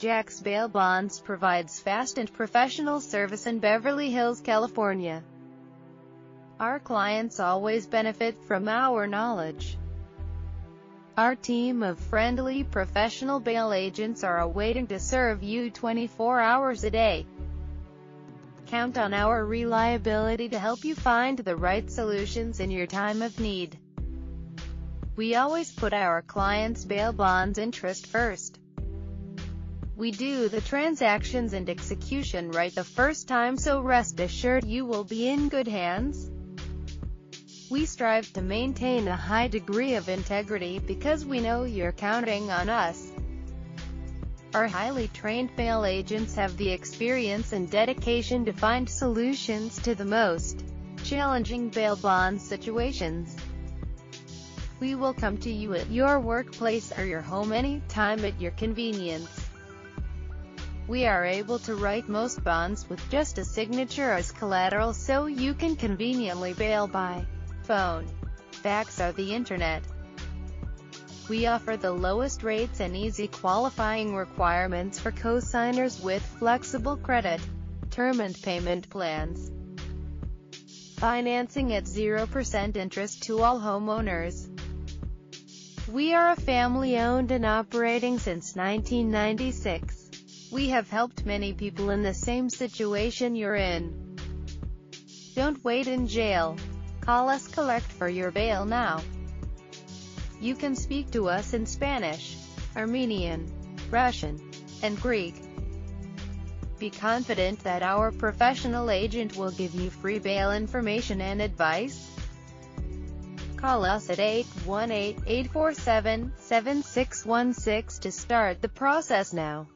Jax Bail Bonds provides fast and professional service in Beverly Hills, California. Our clients always benefit from our knowledge. Our team of friendly professional bail agents are awaiting to serve you 24 hours a day. Count on our reliability to help you find the right solutions in your time of need. We always put our clients' bail bonds interest first. We do the transactions and execution right the first time so rest assured you will be in good hands. We strive to maintain a high degree of integrity because we know you're counting on us. Our highly trained bail agents have the experience and dedication to find solutions to the most challenging bail bond situations. We will come to you at your workplace or your home anytime at your convenience. We are able to write most bonds with just a signature as collateral so you can conveniently bail by phone, fax or the internet. We offer the lowest rates and easy qualifying requirements for co-signers with flexible credit, term and payment plans. Financing at 0% interest to all homeowners. We are a family-owned and operating since 1996. We have helped many people in the same situation you're in. Don't wait in jail. Call us collect for your bail now. You can speak to us in Spanish, Armenian, Russian, and Greek. Be confident that our professional agent will give you free bail information and advice. Call us at 818-847-7616 to start the process now.